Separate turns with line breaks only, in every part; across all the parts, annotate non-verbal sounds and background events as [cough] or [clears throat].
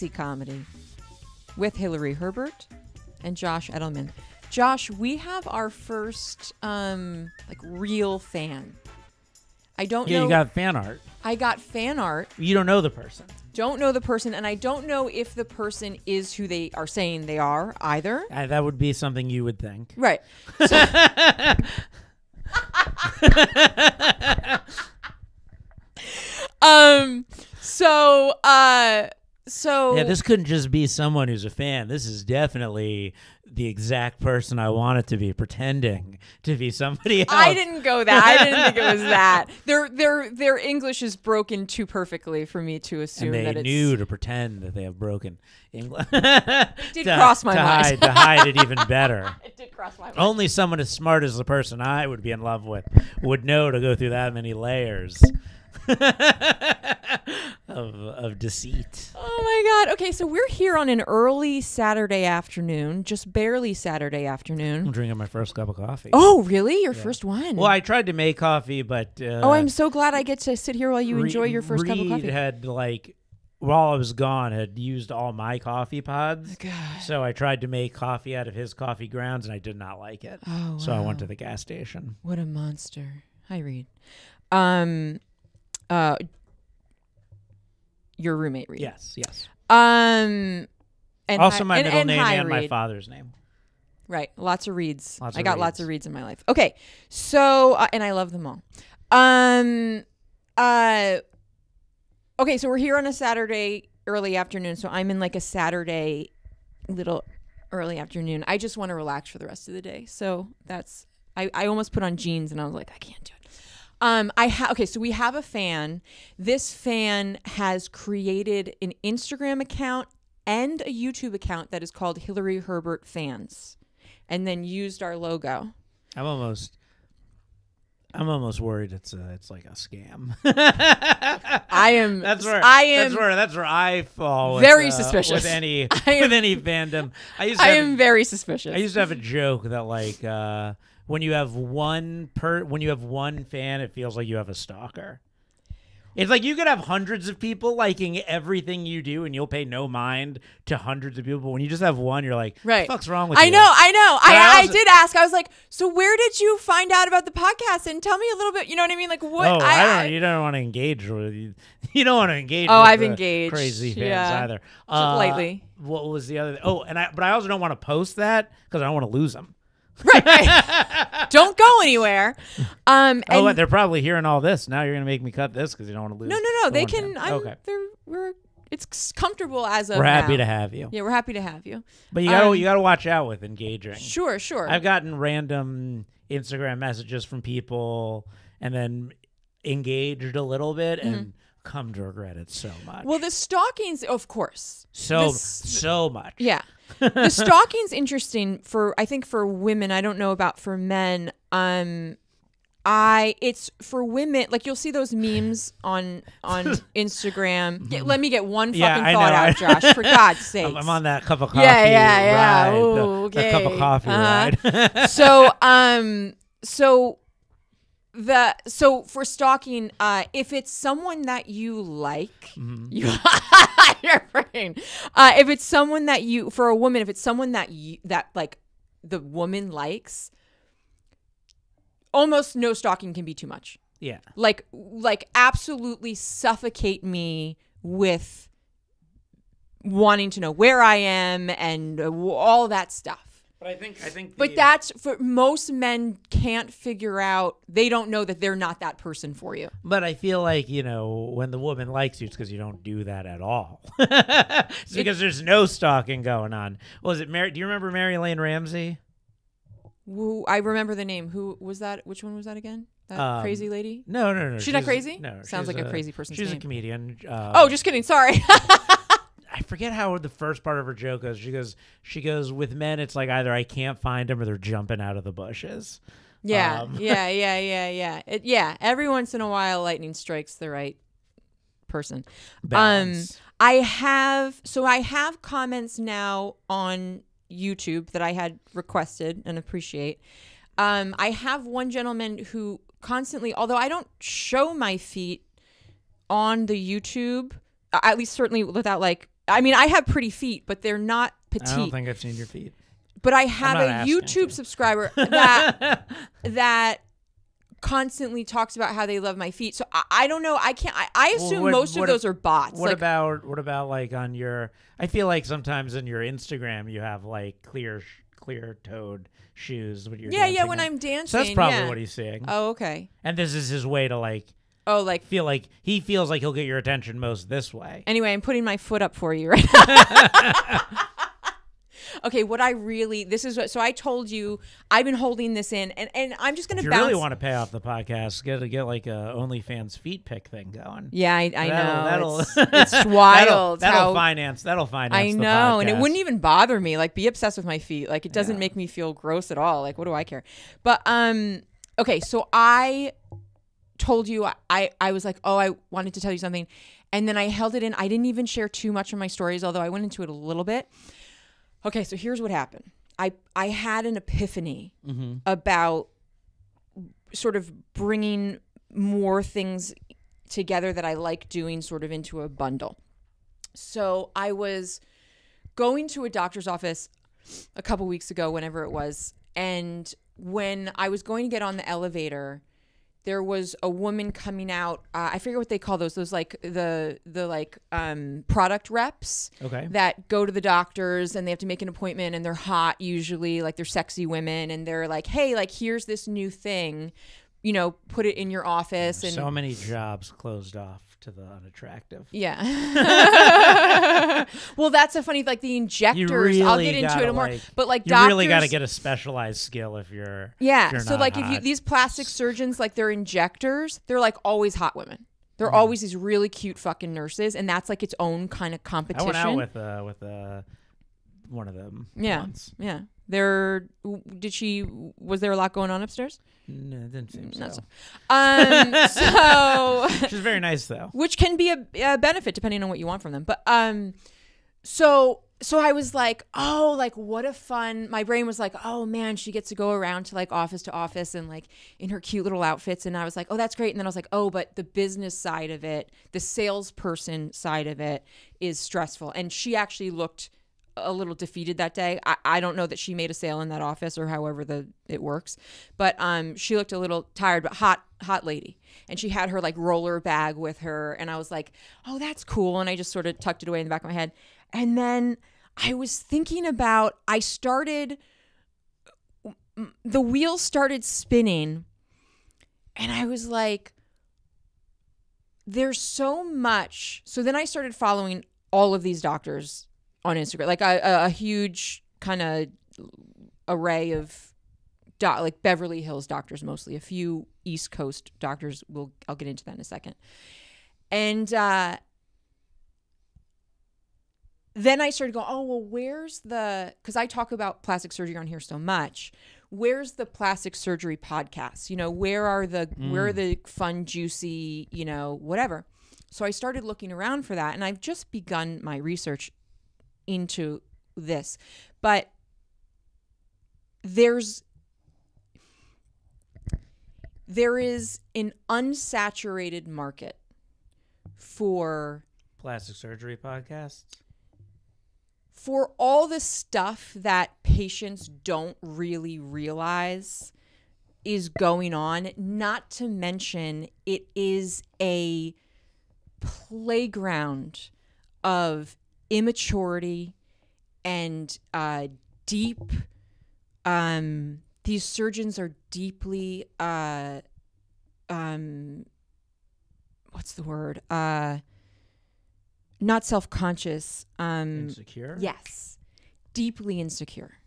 sexy comedy with Hilary Herbert and Josh Edelman. Josh, we have our first um like real fan. I don't
Yeah,
know.
you got fan art.
I got fan art.
You don't know the person.
Don't know the person, and I don't know if the person is who they are saying they are either.
Uh, that would be something you would think.
Right. [laughs] [laughs] um. So. Uh. So.
Yeah, this couldn't just be someone who's a fan. This is definitely the exact person I wanted to be, pretending to be somebody else.
I didn't go that. I didn't think it was [laughs] that. Their their their English is broken too perfectly for me to assume
and they
that it's.
knew to pretend that they have broken English. [laughs]
did cross my
to
mind.
Hide, to hide it even better. [laughs]
It did cross my mind.
Only someone as smart as the person I would be in love with would know to go through that many layers [laughs] of, of deceit.
Oh my god. Okay, so we're here on an early Saturday afternoon, just barely Saturday afternoon.
I'm
afternoon.
drinking my first cup of coffee.
Oh, really? Your first one?
Well, I tried to make coffee, but uh,
oh, I'm so glad I get to sit here while you
Re-
enjoy your first cup of
Reed
coffee.
had like while I was gone had used all my coffee pods.
God.
So I tried to make coffee out of his coffee grounds and I did not like it.
Oh,
So I went
wow.
to the gas station.
What a monster. Hi, Reed. Um, uh, your roommate, Reed.
Yes, yes.
Um, and
also
hi-
my
and-
middle
and
name
hi,
and my
Reed.
father's name.
Right. Lots of Reeds.
Lots
I
of
got lots of Reeds in my life. Okay. So, uh, and I love them all. Um, uh, okay. So we're here on a Saturday early afternoon. So I'm in like a Saturday little early afternoon. I just want to relax for the rest of the day. So that's, I, I almost put on jeans and I was like, I can't do it. Um, I have okay, so we have a fan. This fan has created an Instagram account and a YouTube account that is called Hilary Herbert Fans, and then used our logo.
I'm almost I'm almost worried it's a, it's like a scam.
I am. [laughs]
That's where
I am.
That's where that's where I fall. With,
very
uh,
suspicious.
with any [laughs]
am-
with any fandom. I used to
I
have,
am very suspicious.
I used to have a joke that like uh, when you have one per when you have one fan, it feels like you have a stalker. It's like you could have hundreds of people liking everything you do, and you'll pay no mind to hundreds of people. But when you just have one, you're like,
Right.
"What the fuck's wrong with
I
you?"
know, I know.
But I
I, I
also-
did ask. I was like, "So where did you find out about the podcast?" And tell me a little bit. You know what I mean? Like what?
Oh, I,
I,
don't. You don't want to engage with you. [laughs] You don't want to engage.
Oh,
with
I've engaged,
Crazy fans
yeah.
either. Uh,
lightly.
What was the other? Oh, and I. But I also don't want to post that because I don't want to lose them.
Right, right. don't go anywhere. Um,
oh,
and
they're probably hearing all this. Now you're gonna make me cut this because you don't want to lose.
no, no, no.
the
They can. I'm,
okay.
They're we're. It's comfortable as of
We're happy
now.
to have you.
Yeah, we're happy to have you.
But you gotta
Um,
you gotta watch out with engaging.
Sure, sure.
I've gotten random Instagram messages from people and then engaged a little bit and come to regret it so much.
Well, the stalkings, of course.
so
this-
so much.
Yeah. The [laughs] stalking's interesting for I think for women. I don't know about for men. Um I it's for women like you'll see those memes on on [laughs] Instagram. [laughs] Yeah, let me get one fucking
Yeah,
thought out, Josh. For God's sake.
I'm, I'm on that cup of coffee.
Yeah, yeah, yeah. Ooh,
the, cup of
okay.
coffee
Uh-huh.
ride.
so um so the so for stalking uh if it's someone that you like
Mm-hmm.
you [laughs] your brain uh if it's someone that you for a woman if it's someone that you that like the woman likes almost no stalking can be too much
yeah.
like like absolutely suffocate me with wanting to know where I am and all that stuff.
But I think I think
But that's for most men can't figure out. They don't know that they're not that person for you.
But I feel like you know when the woman likes you, it's because you don't do that at all. [laughs] it's because there's no stalking going on. Was it Mary? Do you remember Mary Lane Ramsey?
Who I remember the name. Who was that? Which one was that again? That
Um,
crazy lady.
No, no, no.
She's not crazy?
No,
Sounds
she's
like a crazy person.
She's
name.
a comedian. Uh,
oh, just kidding. Sorry. [laughs]
I forget how the first part of her joke goes. She goes, she goes, with men, it's like either I can't find them or they're jumping out of the bushes.
yeah,
Um.
yeah, [laughs] yeah, yeah, yeah. It, yeah. Every once in a while, lightning strikes the right person.
Balance.
Um, I have so I have comments now on YouTube that I had requested and appreciate. Um, I have one gentleman who constantly, although I don't show my feet on the YouTube, at least certainly without like I mean, I have pretty feet, but they're not petite.
I don't think I've seen your feet.
but I have a YouTube subscriber [laughs] that that constantly talks about how they love my feet. So I, I don't know. I can't. I, I
Well,
assume
what-
most
what
of those are bots.
What
like,
about what about like on your? I feel like sometimes in your Instagram you have like clear clear toed shoes when you're
yeah, yeah. When. I'm dancing,
So that's probably
yeah.
what he's seeing.
Oh, okay.
and this is his way to like
Oh, like
feel like he feels like he'll get your attention most this way.
Anyway, I'm putting my foot up for you right [laughs] now. [laughs] okay, what I really this is what so I told you I've been holding this in and and I'm just gonna
If you
bounce.
really want to pay off the podcast, get get like a OnlyFans feet pic thing going.
yeah, I, I
That'll-
know.
that'll-
it's, [laughs] it's wild.
That'll, that'll finance. That'll finance.
I know, and it wouldn't even bother me. Like, be obsessed with my feet. Like, it doesn't
Yeah.
make me feel gross at all. Like, what do I care? But um, okay, so I told you I I was like, oh, I wanted to tell you something, and then I held it in. I didn't even share too much of my stories, although I went into it a little bit. Okay, so here's what happened. I I had an epiphany
Mm-hmm.
about sort of bringing more things together that I like doing sort of into a bundle. So I was going to a doctor's office a couple weeks ago, whenever it was, and when I was going to get on the elevator, there was a woman coming out. Uh, I forget what they call those. Those like the the like um, product reps
Okay.
that go to the doctors and they have to make an appointment and they're hot usually like they're sexy women and they're like hey like here's this new thing you know put it in your office and
so many jobs closed off to the unattractive.
yeah [laughs] well that's a funny like the injectors i'll get into it more
like-
but like
You
doctors
really got to get a specialized skill if you're.
yeah
if you're
so like if you these plastic surgeons like they're injectors they're like always hot women they're
Mm-hmm.
always these really cute fucking nurses and that's like its own kind of competition.
I went out with uh with uh one of them.
Yeah.
Once.
yeah there did she was there a lot going on upstairs
No, it didn't seem
Not
so.
so. Um, [laughs] so,
She's very nice though.
which can be a, a benefit depending on what you want from them. But um, so so I was like, oh, like what a fun. My brain was like, oh man, she gets to go around to like office to office and like in her cute little outfits. And I was like, oh, that's great. And then I was like, oh, but the business side of it, the salesperson side of it, is stressful. And she actually looked a little defeated that day. I, I don't know that she made a sale in that office or however the it works, but um she looked a little tired but hot hot lady. And she had her like roller bag with her and I was like, "Oh, that's cool." And I just sort of tucked it away in the back of my head. And then I was thinking about I started the wheels started spinning and I was like there's so much. So then I started following all of these doctors on Instagram, like a, a, a huge kind of array of doc, like Beverly Hills doctors, mostly a few East Coast doctors. We'll I'll get into that in a second. And uh, then I started going, oh well, where's the? Because I talk about plastic surgery on here so much. Where's the plastic surgery podcast? You know, where are the where are the fun, juicy, you know, whatever. So I started looking around for that, and I've just begun my research into this, but there's there is an unsaturated market for
Plastic surgery podcasts.
for all the stuff that patients don't really realize is going on, not to mention it is a playground of immaturity and uh, deep. Um, these surgeons are deeply, uh, um, what's the word? Uh, not self conscious. Um,
Insecure.
Yes, deeply insecure.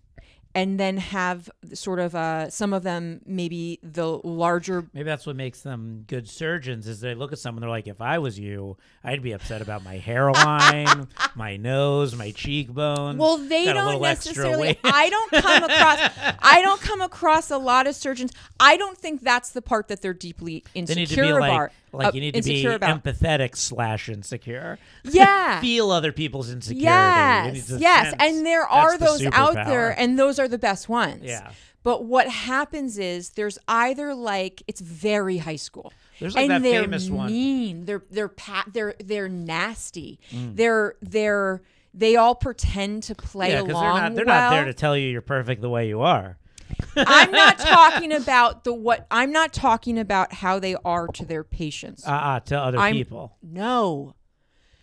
And then have sort of uh, some of them maybe the larger.
Maybe that's what makes them good surgeons is they look at someone they're like, if I was you, I'd be upset about my hairline, [laughs] my nose, my cheekbones.
Well, they
got
don't necessarily. I don't come across. [laughs] I don't come across a lot of surgeons. I don't think that's the part that they're deeply insecure
be like,
about.
Like
uh,
you need to be
about.
empathetic slash insecure. [laughs]
Yeah.
Feel other people's insecurity.
Yes, yes, and there are those
the
out there, and those are the best ones.
Yeah.
But what happens is there's either like it's very high school.
There's like
and
that
they're
famous one.
mean. They're they're pa- they're they're nasty.
Mm.
They're they're they all pretend to play
Yeah,
along.
because they're not they're
well.
not there to tell you you're perfect the way you are.
I'm not [laughs] talking about the what. I'm not talking about how they are to their patients.
Uh, uh to other
I'm-
people,
no,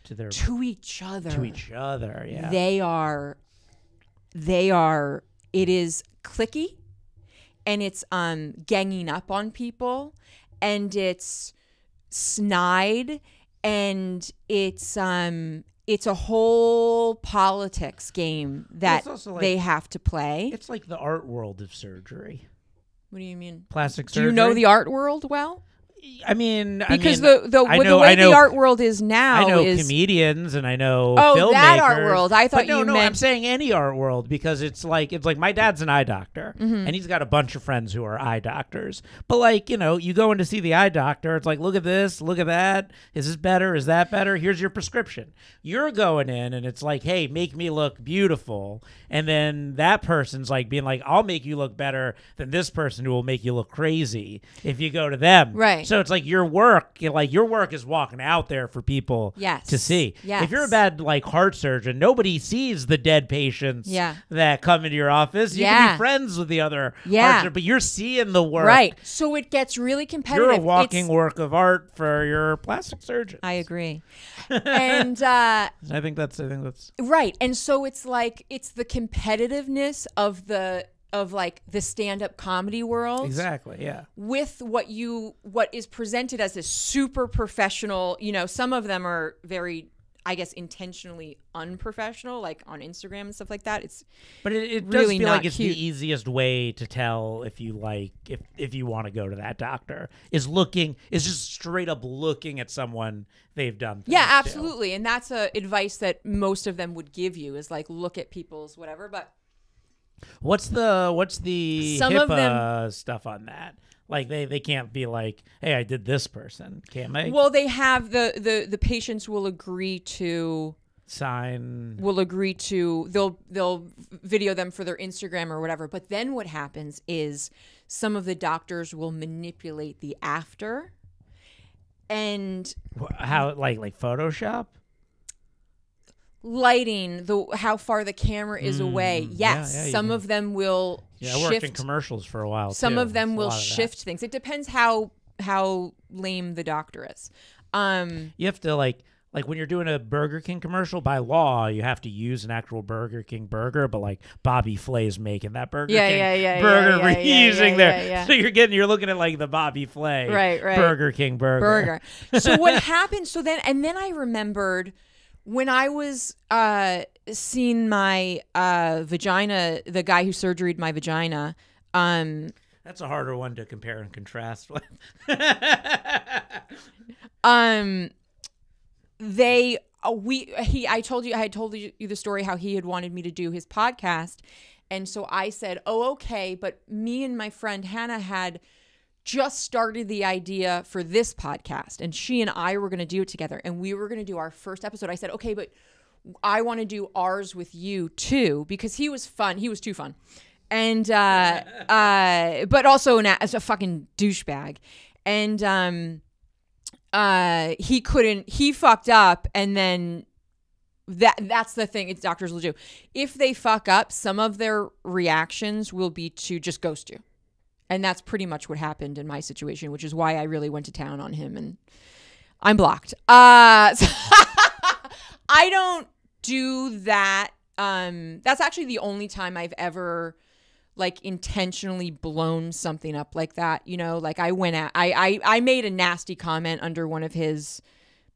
to their
to each other.
to each other. Yeah.
They are. They are. It is cliquey, and it's um ganging up on people, and it's snide, and it's um it's a whole politics game that
like-
they have to play.
it's like the art world of surgery,
What do you mean?
plastic surgery.
Do
surgery.
you know the art world well?
I mean, I
Because
mean,
the the,
I
the way
know-
the art world is now
I know
is
comedians and I know
Oh,
filmmakers.
that art world. I thought
but no, no, I'm saying any art world because it's like it's like my dad's an eye doctor
Mm-hmm.
and he's got a bunch of friends who are eye doctors. But like you know, you go in to see the eye doctor. It's like look at this, look at that. Is this better? Is that better? Here's your prescription. You're going in and it's like, hey, make me look beautiful. And then that person's like being like, I'll make you look better than this person who will make you look crazy if you go to them.
Right.
So it's like your work, like your work is walking out there for people
Yes.
to see.
Yes.
If you're a bad like heart surgeon, nobody sees the dead patients
Yeah.
that come into your office. You can be friends with the other
Yeah.
heart sur- but you're seeing the work.
right. So it gets really competitive.
You're a walking
It's-
work of art for your plastic surgeon.
I agree. [laughs] and uh,
I think that's I think that's
right, and so it's like it's the competitiveness of the of like the stand-up comedy world
exactly, yeah.
with what you what is presented as a super professional you know some of them are very i guess intentionally unprofessional like on instagram and stuff like that it's
But it, it
Really
does feel like it's
cute.
the easiest way to tell if you like if if you want to go to that doctor is looking is just straight up looking at someone they've done.
yeah
things to.
absolutely and that's a advice that most of them would give you is like look at people's whatever but
What's the what's the
Some
HIPAA
of them-
stuff on that? Like they they can't be like, hey, I did this person, can they?
well they have the the the patients will agree to
Sign.
will agree to they'll they'll video them for their Instagram or whatever. But then what happens is some of the doctors will manipulate the after and
How like like Photoshop?
Lighting the how far the camera is away.
Mm, yeah,
Yes,
yeah, you
some of them will
Yeah, I worked in commercials for a while.
some
too.
of them
a
will
of that.
shift things. It depends how how lame the doctor is. Um
You have to like like when you're doing a Burger King commercial by law, you have to use an actual Burger King burger, but like Bobby Flay's making that Burger
Yeah,
King
yeah, yeah,
burger
yeah, yeah, yeah,
reusing
yeah,
there.
yeah, yeah.
So you're getting you're looking at like the Bobby Flay
Right, right.
Burger King burger.
burger. so what [laughs] happened? So then, and then I remembered when I was uh, seeing my uh, vagina, the guy who surgeried my vagina. Um,
That's a harder one to compare and contrast with.
um, they uh, we he I told you I had told you the story how he had wanted me to do his podcast, and so I said, "Oh, okay," but me and my friend Hannah had just started the idea for this podcast and she and I were going to do it together and we were going to do our first episode. I said, "Okay, but I want to do ours with you too because he was fun. He was too fun." And uh [laughs] uh but also an as a fucking douchebag. And um uh he couldn't he fucked up and then that that's the thing it's doctors will do if they fuck up some of their reactions will be to just ghost you and that's pretty much what happened in my situation which is why i really went to town on him and i'm blocked. Uh so [laughs] i don't do that um that's actually the only time i've ever like intentionally blown something up like that you know? Like i went at i i, I made a nasty comment under one of his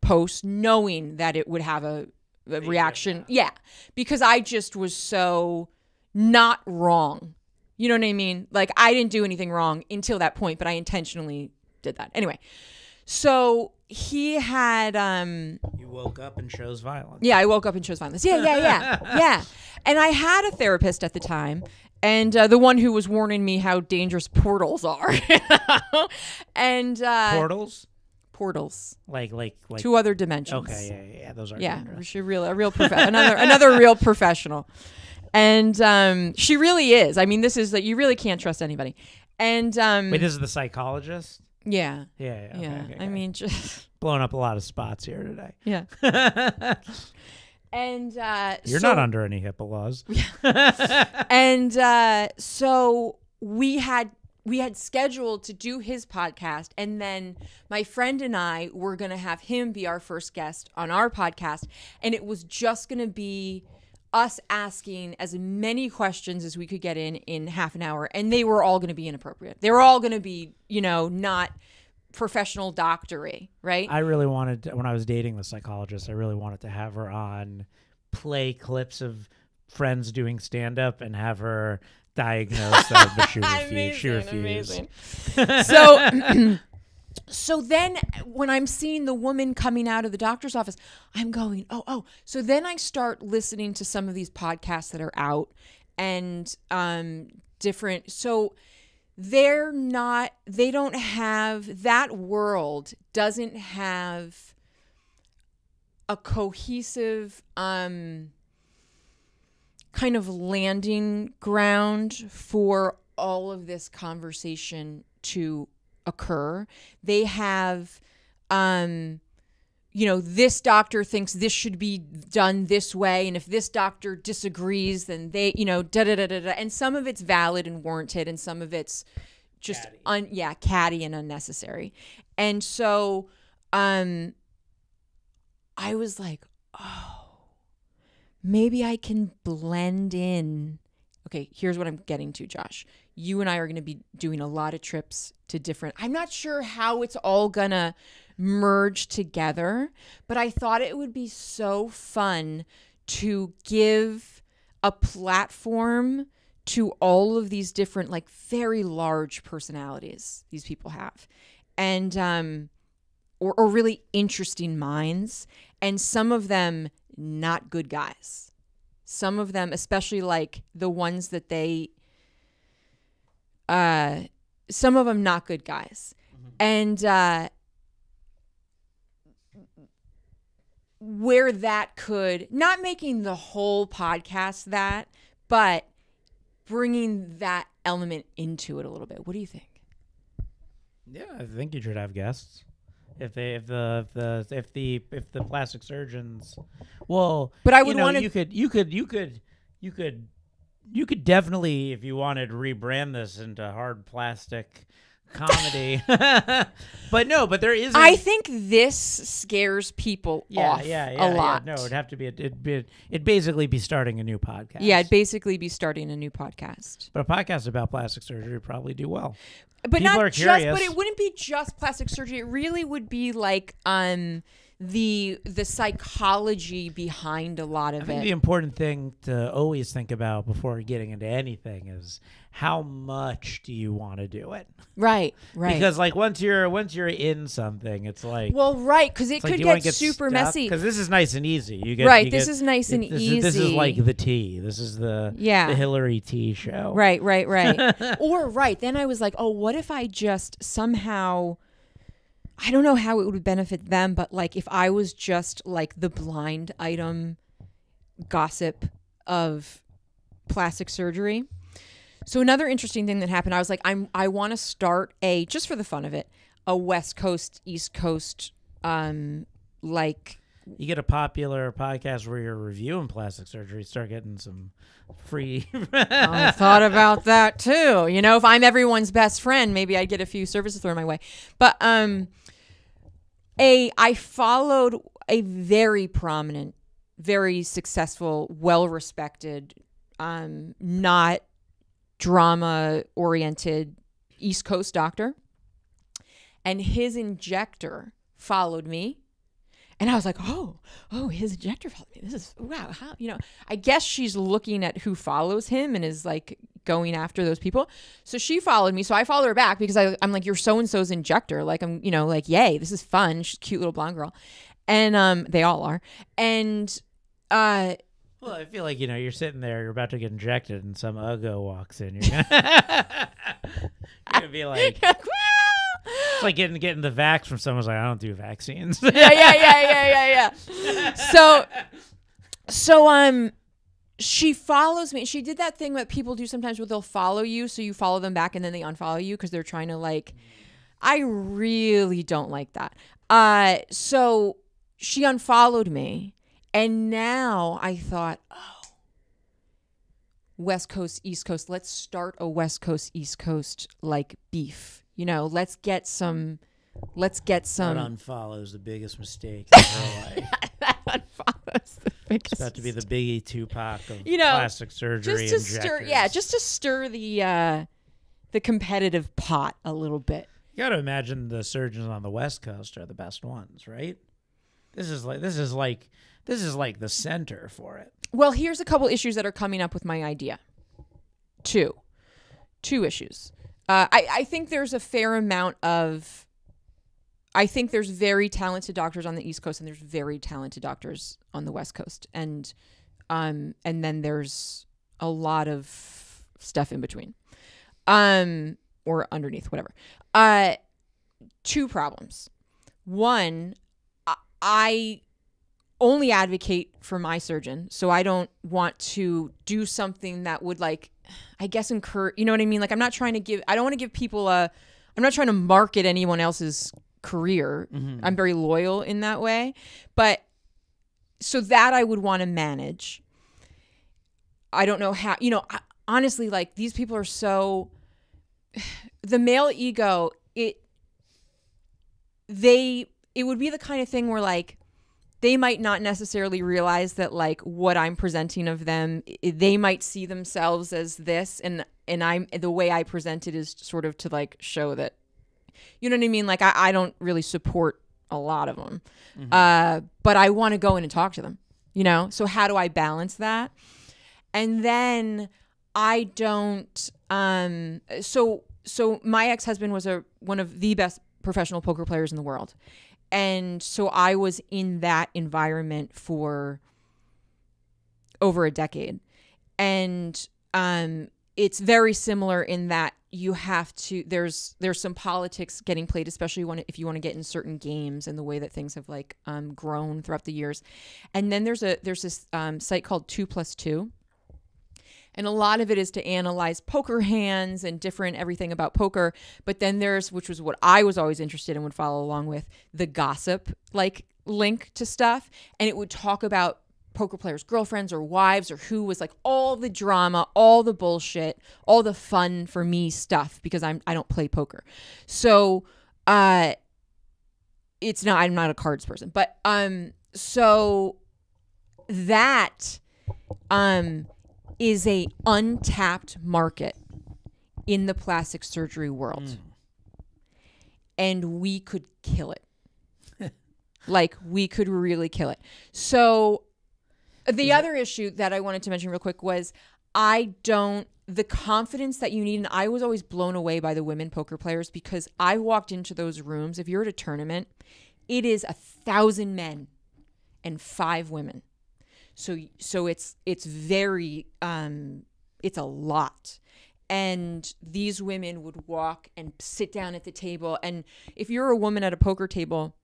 posts knowing that it would have a, a reaction. yeah because i just was so not wrong you know what i mean like i didn't do anything wrong until that point but i intentionally did that anyway so he had um
You woke up and chose violence.
yeah, I woke up and chose violence. Yeah, yeah, yeah, [laughs] yeah. And I had a therapist at the time, and uh, the one who was warning me how dangerous portals are, [laughs] and uh,
Portals,
portals
like like like.
to other dimensions.
okay, yeah, yeah, yeah, those are.
yeah,
dangerous.
she real a real prof- another another real professional, and um, she really is. I mean, this is that you really can't trust anybody. And um,
Wait, this is the psychologist.
Yeah.
Yeah, yeah. okay,
yeah.
okay,
I
okay.
mean, just [laughs]
blowing up a lot of spots here today.
yeah. [laughs] And uh,
You're
so-
not under any HIPAA laws. [laughs]
and uh, so we had we had scheduled to do his podcast and then my friend and i were going to have him be our first guest on our podcast and it was just going to be us asking as many questions as we could get in in half an hour and they were all going to be inappropriate they were all going to be you know not professional doctory right
I really wanted to, when I was dating the psychologist, I really wanted to have her on play clips of friends doing stand up and have her diagnose [laughs] that, but she [laughs] refused. She refused.
amazing. so [clears throat] [laughs] so then when i'm seeing the woman coming out of the doctor's office i'm going oh oh. So then i start listening to some of these podcasts that are out and um different. So they're not they don't have that world doesn't have a cohesive um kind of landing ground for all of this conversation to occur. They have um you know, this doctor thinks this should be done this way, and if this doctor disagrees, then they, you know, da da da da da. And some of it's valid and warranted, and some of it's just
Catty.
un, yeah, catty and unnecessary. And so, um, I was like, oh, maybe I can blend in. Okay, here's what I'm getting to, Josh. You and I are going to be doing a lot of trips to different. I'm not sure how it's all going to merge together, but I thought it would be so fun to give a platform to all of these different like very large personalities these people have. And um or, or really interesting minds and some of them not good guys some of them especially like the ones that they uh some of them not good guys. And uh where that could not making the whole podcast that but bringing that element into it a little bit. What do you think?
Yeah, I think you should have guests. If they, if the, if the, if the, if the plastic surgeons, well,
But I
you
would
know,
wanna-
You could, you could, you could, you could, you could definitely, if you wanted, rebrand this into hard plastic comedy. [laughs] [laughs] but no, but there is.
i think this scares people
yeah,
off
yeah, yeah,
a
yeah.
lot
No, it'd have to be. It'd be. It'd basically be starting a new podcast.
yeah it'd basically be starting a new podcast
But a podcast about plastic surgery would probably do well.
but
People
not
are
just but it wouldn't be just plastic surgery it really would be like um the the psychology behind a lot
I
of
think
it
the important thing to always think about before getting into anything is how much do you want to do it?
right right
Because like once you're once you're in something, it's like
well right because it could get, super messy
Because this is nice and easy. You get
right
you
this
get-
is nice and
this
easy
Is, this is like the tea. This is the
Yeah.
the Hilary Tea show.
Right, right, right. [laughs] or right. Then I was like, oh, what if I just somehow I don't know how it would benefit them, but like if I was just like the blind item gossip of plastic surgery. So another interesting thing that happened, I was like, I'm I want to start a just for the fun of it, a West Coast, East Coast, um, like
You get a popular podcast where you're reviewing plastic surgery, start getting some free. [laughs]
I thought about that too. You know, if I'm everyone's best friend, maybe I'd get a few services thrown my way. But um a I followed a very prominent, very successful, well-respected um not drama oriented East Coast doctor. And his injector followed me and I was like, oh, oh, his injector followed me. This is wow. How you know? I guess she's looking at who follows him and is like going after those people. So she followed me. So I followed her back because I, I'm like, you're so and so's injector. Like I'm, you know, like yay, this is fun. She's a cute little blonde girl, and um, they all are. And uh,
well, I feel like you know you're sitting there, you're about to get injected, and some uggo walks in. [laughs] You're gonna, [laughs] you're gonna be like, [laughs] it's like getting getting the vax from someone's like, I don't do vaccines.
yeah, yeah, yeah, yeah, yeah, yeah. So, so um, she follows me. She did that thing that people do sometimes where they'll follow you, so you follow them back and then they unfollow you because they're trying to like. I really don't like that. Uh, so she unfollowed me, and now I thought, oh, West Coast, East Coast. Let's start a West Coast, East Coast like beef. You know, let's get some. Let's get some.
unfollow is the biggest mistake [laughs] in her life. [laughs]
that unfollows the biggest
It's about to be the Biggie Tupac of
You know,
plastic surgery.
just to stir yeah just to stir the uh the competitive pot a little bit
You got to imagine the surgeons on the West Coast are the best ones, right? This is like this is like this is like the center for it.
well here's a couple issues that are coming up with my idea two two issues uh, I, I think there's a fair amount of i think there's very talented doctors on the east coast and there's very talented doctors on the west coast. And um and then there's a lot of stuff in between um or underneath whatever. Uh two problems. One I- i only advocate for my surgeon so i don't want to do something that would like i guess incur you know what i mean? Like i'm not trying to give i don't want to give people a i'm not trying to market anyone else's career. Mm-hmm. I'm very loyal in that way. But so that i would want to manage. I don't know how you know I, honestly like these people are so [sighs] the male ego it they it would be the kind of thing where like they might not necessarily realize that like what I'm presenting of them they might see themselves as this and and I'm the way I present it is sort of to like show that you know what I mean? Like I, I don't really support a lot of them uh but I want to go in and talk to them you know? So how do I balance that? And then I don't um so so my ex-husband was a one of the best professional poker players in the world. And so I was in that environment for over a decade. And um it's very similar in that you have to there's there's some politics getting played especially when if you want to get in certain games and the way that things have like um, grown throughout the years and then there's a there's this um, site called two plus two and a lot of it is to analyze poker hands and different everything about poker. But then there's which was what i was always interested in would follow along with the gossip like link to stuff. And it would talk about poker players girlfriends or wives or who was like all the drama all the bullshit all the fun for me stuff because i'm i don't play poker. So uh it's not i'm not a cards person. But um so that um is a untapped market in the plastic surgery world. Mm. And we could kill it. [laughs] like we could really kill it. So uh, the other issue that I wanted to mention real quick was I don't the confidence that you need and I was always blown away by the women poker players because I walked into those rooms if you're at a tournament it is a thousand men and five women so so it's it's very um it's a lot. And these women would walk and sit down at the table. And if you're a woman at a poker table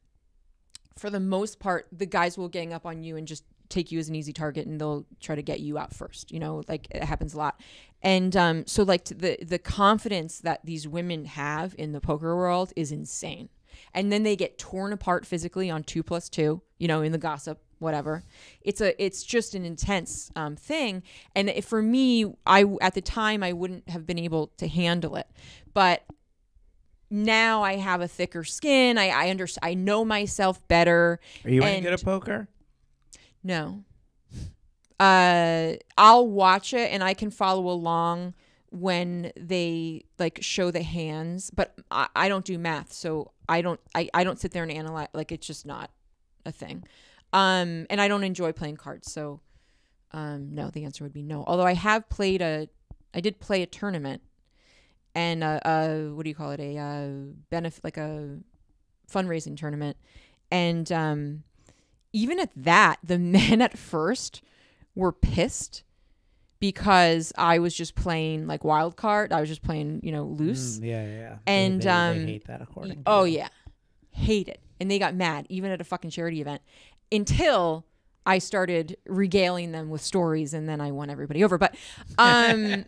for the most part the guys will gang up on you and just take you as an easy target and they'll try to get you out first you know like it happens a lot. And um so like the the confidence that these women have in the poker world is insane. And then they get torn apart physically on two plus two you know in the gossip whatever it's a it's just an intense um, thing and if, for me i at the time i wouldn't have been able to handle it but now i have a thicker skin i i understand i know myself better
Are you any
And-
good at poker?
no. Uh I'll watch it and I can follow along when they like show the hands, but I, I don't do math, so I don't I, I don't sit there and analyze like it's just not a thing. Um and I don't enjoy playing cards, so um no, the answer would be no. Although I have played a I did play a tournament and a, uh what do you call it? A uh benefit like a fundraising tournament. And um even at that, the [laughs] men at first were pissed because I was just playing like wild card. I was just playing, you know, loose.
Mm, yeah, yeah, yeah.
And,
they, they,
um,
they hate that according.
Oh yeah. Hate it. And they got mad even at a fucking charity event until I started regaling them with stories and then I won everybody over. But um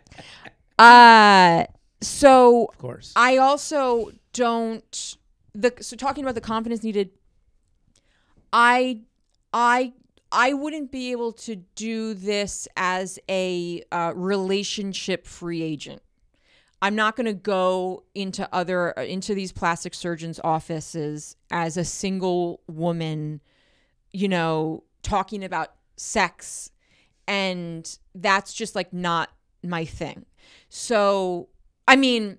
[laughs] uh so
of course.
I also don't the so talking about the confidence needed I I I wouldn't be able to do this as a uh, relationship free agent. I'm not going to go into other into these plastic surgeons' offices as a single woman, you know, talking about sex and that's just like not my thing. So, I mean,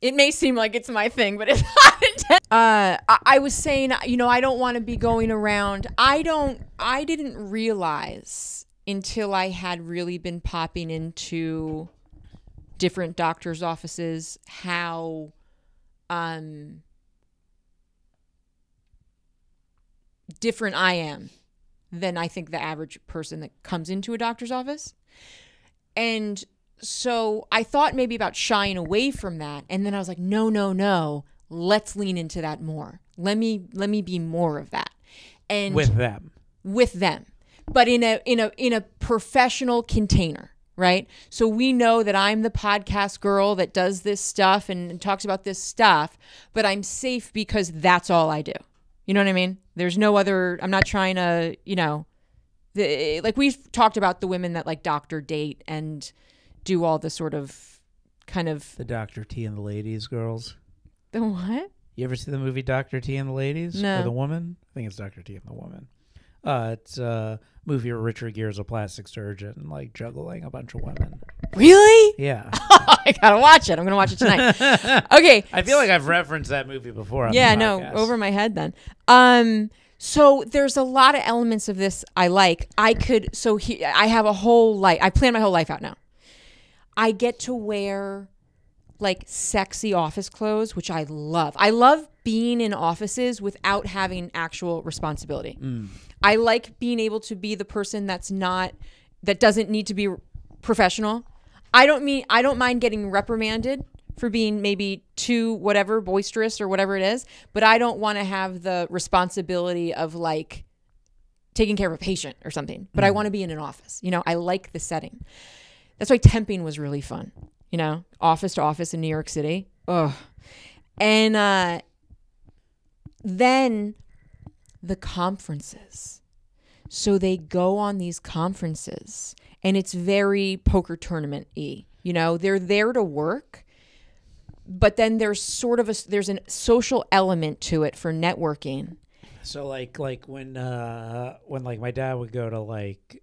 it may seem like it's my thing, but it's [laughs] not. Uh, I, I was saying, you know, I don't want to be going around. I don't. I didn't realize until I had really been popping into different doctors' offices how, um, different I am than I think the average person that comes into a doctor's office. And so I thought maybe about shying away from that. And then I was like, no, no, no. Let's lean into that more. Let me let me be more of that. And
with them.
with them but in a in a in a professional container right so we know that i'm the podcast girl that does this stuff and talks about this stuff but i'm safe because that's all i do you know what i mean there's no other i'm not trying to you know the, like we've talked about the women that like doctor date and do all the sort of kind of
The Doctor T and the Ladies girls.
the what
You ever see the movie Doctor T and the Ladies?
No.
Or the Woman? I think it's Doctor T and the Woman. Uh, it's a movie where Richard Gere is a plastic surgeon, like juggling a bunch of women.
really?
Yeah. [laughs]
i gotta watch it. I'm gonna watch it tonight. [laughs] Okay
I feel like I've referenced that movie before.
Yeah no over my head then. Um so there's a lot of elements of this i like. I could so he, i have a whole life i plan my whole life out now. I get to wear like sexy office clothes which i love. I love being in offices without having actual responsibility i like being able to be the person that's not that doesn't need to be professional. I don't mean i don't mind getting reprimanded for being maybe too whatever boisterous or whatever it is but i don't want to have the responsibility of like taking care of a patient or something but i want to be in an office you know? I like the setting. That's why temping was really fun you know? Office to office in new york city. Ugh. and uh then the conferences. So they go on these conferences and it's very poker tournament y you know? They're there to work but then there's sort of a there's a social element to it for networking.
So like like when uh when like my dad would go to like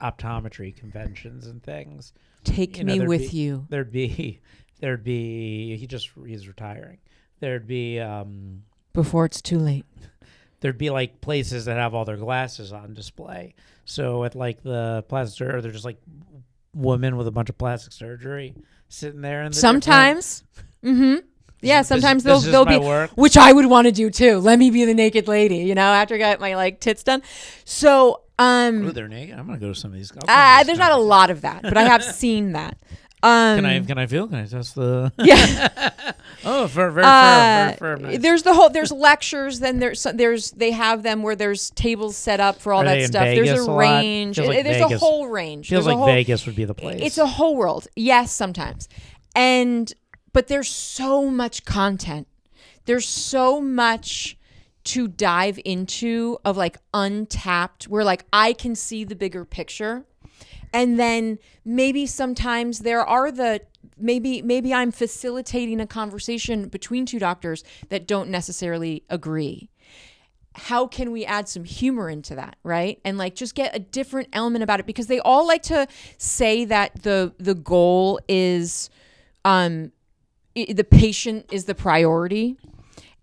optometry conventions and things,
take
You know,
me with
be-
you.
there'd be [laughs] there'd be he just he's retiring. There'd be um
before it's too late
there'd be like places that have all their glasses on display. So at like the plastic surgery, they're just like women with a bunch of plastic surgery sitting there. And
sometimes mm-hmm yeah sometimes they'll
this
they'll be
work.
which I would want to do too. Let me be the naked lady, you know, after I got my like tits done. So, um,
Ooh, they're naked. I'm gonna go to some of these. I'll come to
uh,
these
there's not a lot of that, but I have [laughs] seen that. Um,
Can I can I feel? Can I test the? [laughs]
yeah. [laughs]
oh, very very
Uh,
firm, very firm. Nice.
There's the whole. There's lectures. Then there's there's they have them where there's tables set up for all
Are
that stuff. there's a
a
range.
Like
Uh, there's a whole range.
Feels
There's a
like
whole,
Vegas would be the place.
It's a whole world. Yes, sometimes. And but there's so much content. There's so much to dive into of like untapped where like I can see the bigger picture. And then maybe sometimes there are the maybe maybe I'm facilitating a conversation between two doctors that don't necessarily agree. How can we add some humor into that right? And like just get a different element about it because they all like to say that the the goal is um the patient is the priority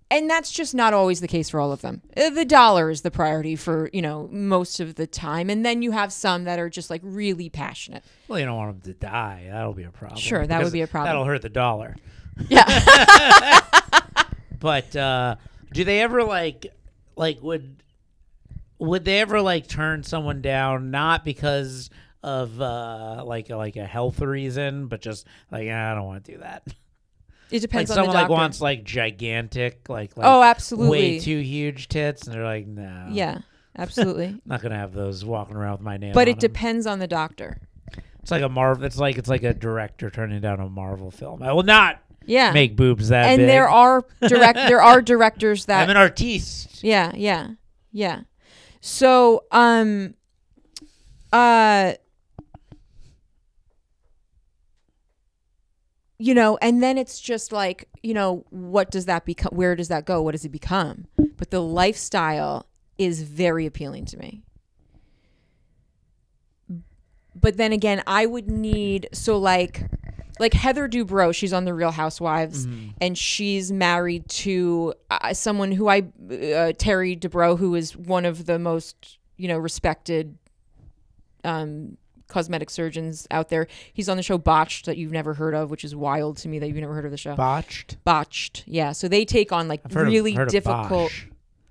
and that's just not always the case for all of them Uh, the dollar is the priority for you know most of the time and then you have some that are just like really passionate
well, you don't want them to die. That'll be a problem.
Sure, that would be a problem.
That'll hurt the dollar.
yeah [laughs]
But uh, do they ever like like would would they ever like turn someone down not because of uh like like a health reason, but just like "Ah, I don't want to do that.
It
Like
depends on
someone like wants like gigantic like like
oh absolutely
way too huge tits, and they're like no,
yeah absolutely [laughs]
not gonna have those walking around with my name.
but it
'em."
depends on the doctor
It's like a Marvel. It's like it's like a director turning down a Marvel film. I will not
Yeah.
make boobs that
and
big.
there are direct there are [laughs] directors that
I'm an artiste.
Yeah, yeah, yeah. So, um, uh, you know, and then it's just like, you know, what does that become? Where does that go? What does it become? But the lifestyle is very appealing to me. But then again, I would need so like like Heather Dubrow, she's on the Real Housewives, and she's married to uh, someone who I uh, Terry Dubrow, who is one of the most you know respected um, cosmetic surgeons out there. He's on the show Botched that you've never heard of, which is wild to me that you've never heard of the show.
Botched.
Botched, yeah. So they take on like
I've heard
really
of, heard
difficult.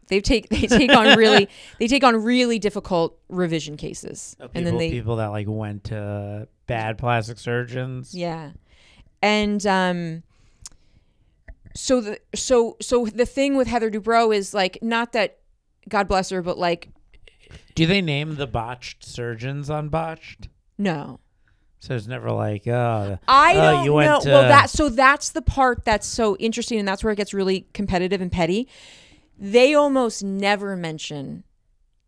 They take they take on really [laughs] they take on really difficult revision cases,
People,
and then they
people that like went to bad plastic surgeons.
Yeah. And um so the so so the thing with Heather Dubrow is like not that God bless her, but like
Do they name the botched surgeons on botched?
no.
So it's never like, oh,
I
oh,
don't
you went
know.
to-
well, that so that's the part that's so interesting, and that's where it gets really competitive and petty. They almost never mention.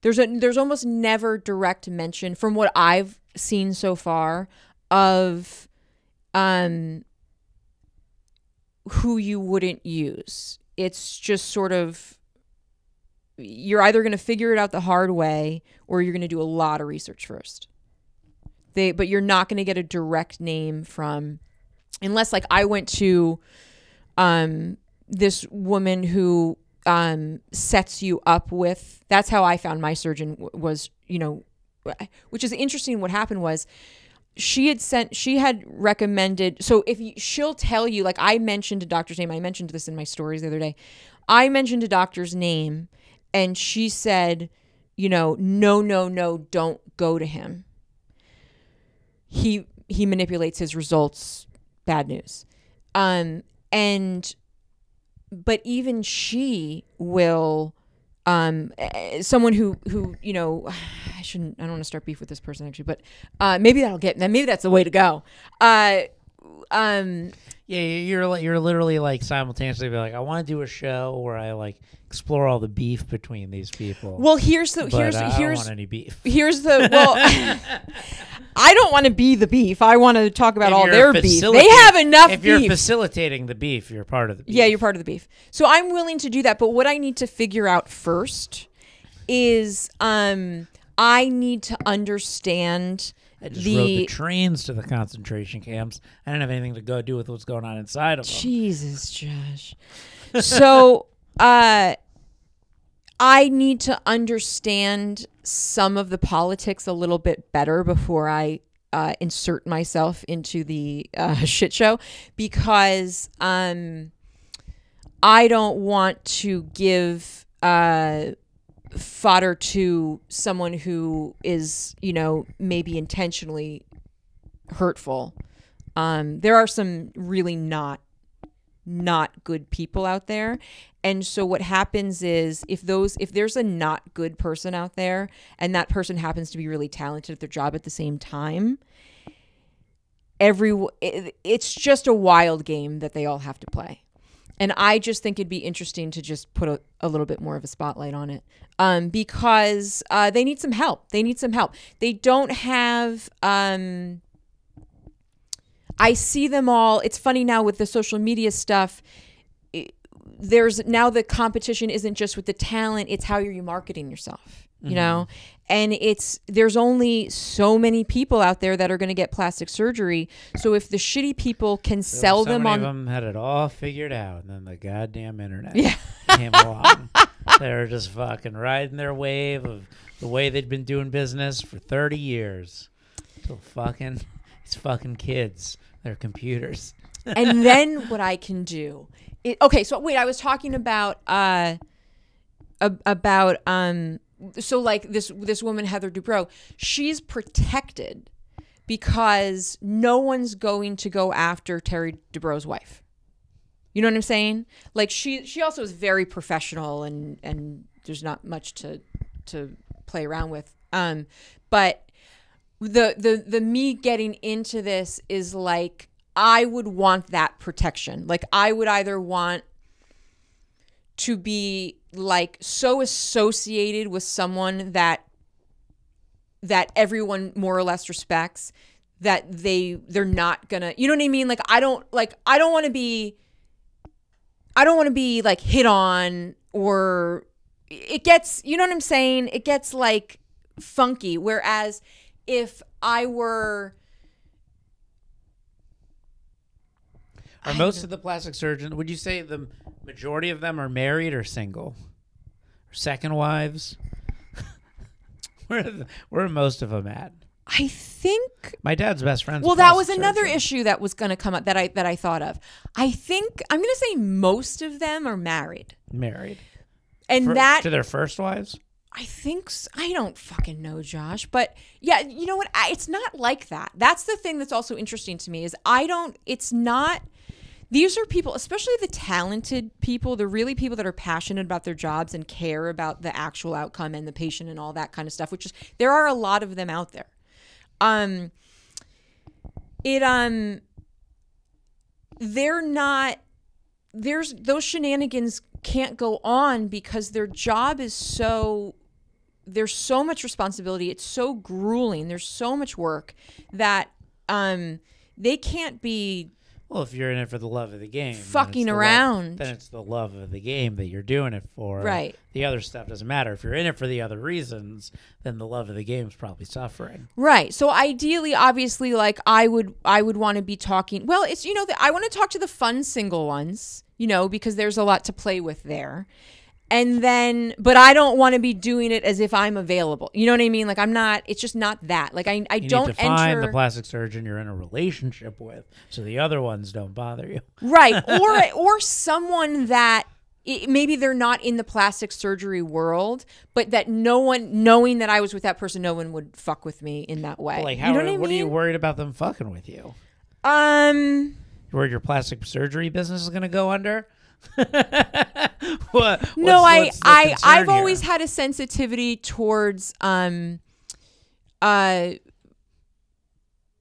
There's a there's almost never direct mention from what I've seen so far of um who you wouldn't use. It's just sort of you're either going to figure it out the hard way or you're going to do a lot of research first. They but you're not going to get a direct name from unless like I went to um this woman who um sets you up with that's how I found my surgeon was, you know, which is interesting what happened was she had sent she had recommended so if you, she'll tell you like i mentioned a doctor's name i mentioned this in my stories the other day i mentioned a doctor's name and she said you know no no no don't go to him. He he manipulates his results bad news. Um and but even she will um eh, someone who who you know [sighs] i shouldn't i don't want to start beef with this person actually but uh maybe that'll get maybe that's the way to go. Uh um
yeah, you're li- you're literally like simultaneously be like, I want to do a show where I like explore all the beef between these people.
well here's the here's
I don't
here's
want any beef.
here's the well [laughs] i don't want to be the beef i want to talk about
If
all
you're
their beef they have enough
If you're
beef
facilitating the beef, you're part of the beef.
Yeah, you're part of the beef. So I'm willing to do that, but what I need to figure out first is um I need to understand
I just
the,
rode the trains to the concentration camps. I didn't have anything to go do with what's going on inside of them.
Jesus, Josh. so [laughs] uh I need to understand some of the politics a little bit better before I uh, insert myself into the uh, [laughs] shit show because um, I don't want to give uh, fodder to someone who is, you know, maybe intentionally hurtful. Um, there are some really not not good people out there and so what happens is if those if there's a not good person out there and that person happens to be really talented at their job at the same time every it, it's just a wild game that they all have to play and i just think it'd be interesting to just put a, a little bit more of a spotlight on it um, because uh, they need some help they need some help they don't have um, I see them all. It's funny now with the social media stuff. it- there's now the competition isn't just with the talent; it's how you're you marketing yourself. You know, and it's there's only so many people out there that are going to get plastic surgery. So if the shitty people can sell
so
them
many
on,
of them had it all figured out, and then the goddamn internet
Yeah.
came along. [laughs] they were just fucking riding their wave of the way they'd been doing business for 30 years. Till fucking, it's fucking kids. They're computers.
and then [laughs] what I can do. It, okay, so wait, I was talking about uh ab- about um so like this this woman Heather Dubrow, she's protected because no one's going to go after Terry Dubrow's wife. You know what I'm saying? Like she she also is very professional and and there's not much to to play around with. Um but the the the me getting into this is like I would want that protection. Like I would either want to be like so associated with someone that that everyone more or less respects that they they're not gonna you know what I mean? Like I don't like I don't want to be I don't want to be like hit on or it gets you know what I'm saying? It gets like funky. Whereas if I were
Are most of the plastic surgeons? Would you say the majority of them are married or single, or second wives? [laughs] where, are the, where are most of them at?
I think
My dad's best friend.
well that was another issue that was going to come up that I that I thought of. I think I'm going to say most of them are married.
Married.
And
For-
that
to their first wives.
I think I don't fucking know, Josh, but yeah, you know what? I, it's not like that. That's the thing that's also interesting to me is I don't. It's not. These are people, especially the talented people, the really people that are passionate about their jobs and care about the actual outcome and the patient and all that kind of stuff. Which is there are a lot of them out there. Um. It um. They're not there's those shenanigans can't go on because their job is so there's so much responsibility it's so grueling there's so much work that um they can't be
Well, if you're in it for the love of the game, then it's
Fucking
love-
around.
then it's the love of the game that you're doing it for.
Right.
The other stuff doesn't matter. If you're in it for the other reasons, then the love of the game is probably suffering.
right so ideally obviously like i would i would want to be talking well it's you know the, i want to talk to the fun single ones you know because there's a lot to play with there and then but i don't want to be doing it as if i'm available you know what i mean like i'm not it's just not that like i, I
You
don't
find
enter
the plastic surgeon you're in a relationship with, so the other ones don't bother you.
right [laughs] or or someone that i maybe they're not in the plastic surgery world but that no one knowing that i was with that person no one would fuck with me in that way
Like, how?
you know what, I
what are you worried about them fucking with you?
um
Where your plastic surgery business is going to go under? [laughs] [laughs] what?
no
what's-
i
what's
I I've
here?
always had a sensitivity towards um uh